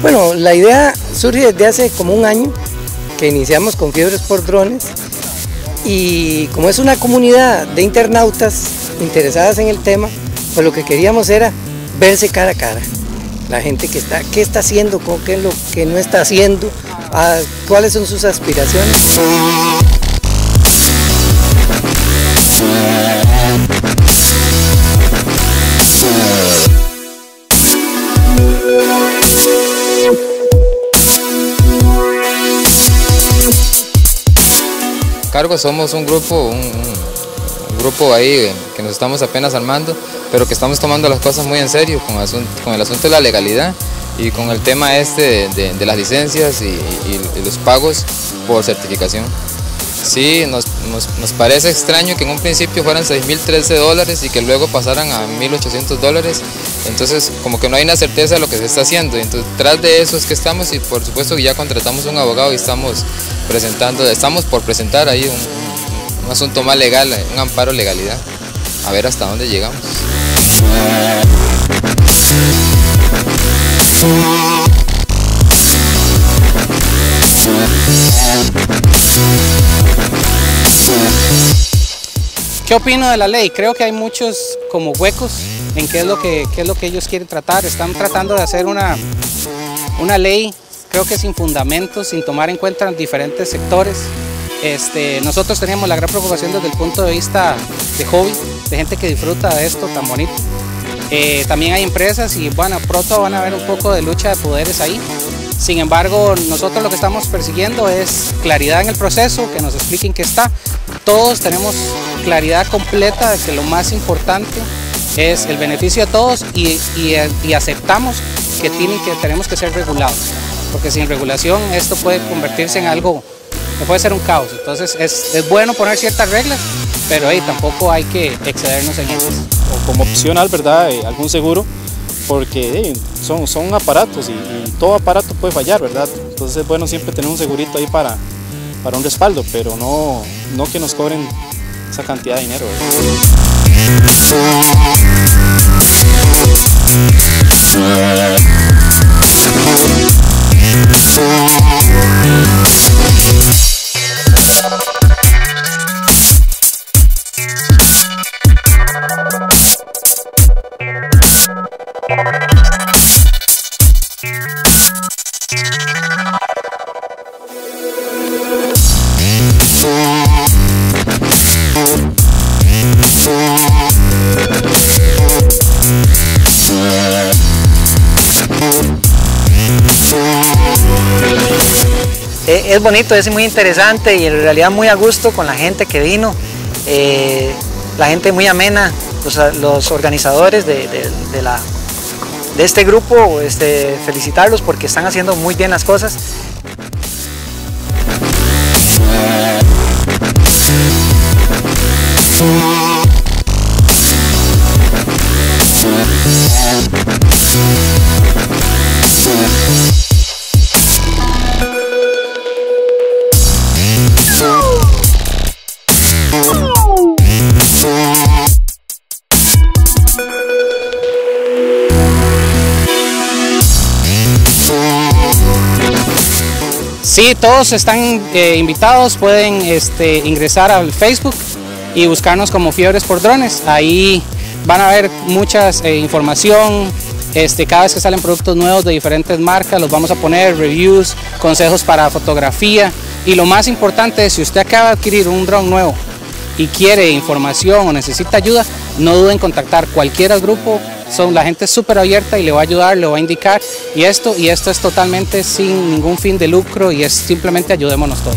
Bueno, la idea surge desde hace como un año que iniciamos con Fiebres por Drones y como es una comunidad de internautas interesadas en el tema, pues lo que queríamos era verse cara a cara. La gente que está, qué está haciendo, qué es lo que no está haciendo, cuáles son sus aspiraciones. Somos un grupo, un, grupo ahí que nos estamos apenas armando, pero que estamos tomando las cosas muy en serio con el asunto de la legalidad y con el tema este de, las licencias y, los pagos por certificación. Sí, nos, parece extraño que en un principio fueran 6.013 dólares y que luego pasaran a 1.800 dólares. Entonces, como que no hay una certeza de lo que se está haciendo. Entonces, tras de eso es que estamos y por supuesto que ya contratamos un abogado y estamos presentando, estamos por presentar ahí un, un asunto más legal, un amparo legalidad. A ver hasta dónde llegamos. ¿Qué opino de la ley? Creo que hay muchos como huecos en qué es lo que, ellos quieren tratar. Están tratando de hacer una, una ley, creo que sin fundamentos, sin tomar en cuenta diferentes sectores. Este, nosotros teníamos la gran preocupación desde el punto de vista de hobby, de gente que disfruta de esto tan bonito. Eh, también hay empresas y bueno, pronto van a haber un poco de lucha de poderes ahí. Sin embargo, nosotros lo que estamos persiguiendo es claridad en el proceso, que nos expliquen qué está. Todos tenemos claridad completa de que lo más importante es el beneficio de todos y, aceptamos que, tienen que tenemos que ser regulados, porque sin regulación esto puede convertirse en algo, puede ser un caos. Entonces es, bueno poner ciertas reglas, pero tampoco hay que excedernos en ellas. O como opcional, ¿verdad? Eh, algún seguro porque son, son aparatos y, todo aparato puede fallar, ¿verdad? Entonces es bueno siempre tener un segurito ahí para, para un respaldo, pero no, no que nos cobren esa cantidad de dinero. Es bonito, es muy interesante y en realidad muy a gusto con la gente que vino, eh, la gente muy amena, los, organizadores de, la, de este grupo, este, felicitarlos porque están haciendo muy bien las cosas. Sí, todos están eh, invitados, pueden este, ingresar al Facebook y buscarnos como Fiebres por Drones. Ahí van a ver mucha eh, información, este, cada vez que salen productos nuevos de diferentes marcas, los vamos a poner, reviews, consejos para fotografía. Y lo más importante es, si usted acaba de adquirir un drone nuevo y quiere información o necesita ayuda, no duden en contactar cualquier grupo son la gente súper abierta y le va a ayudar, le va a indicar y esto y esto es totalmente sin ningún fin de lucro y es simplemente ayudémonos todos.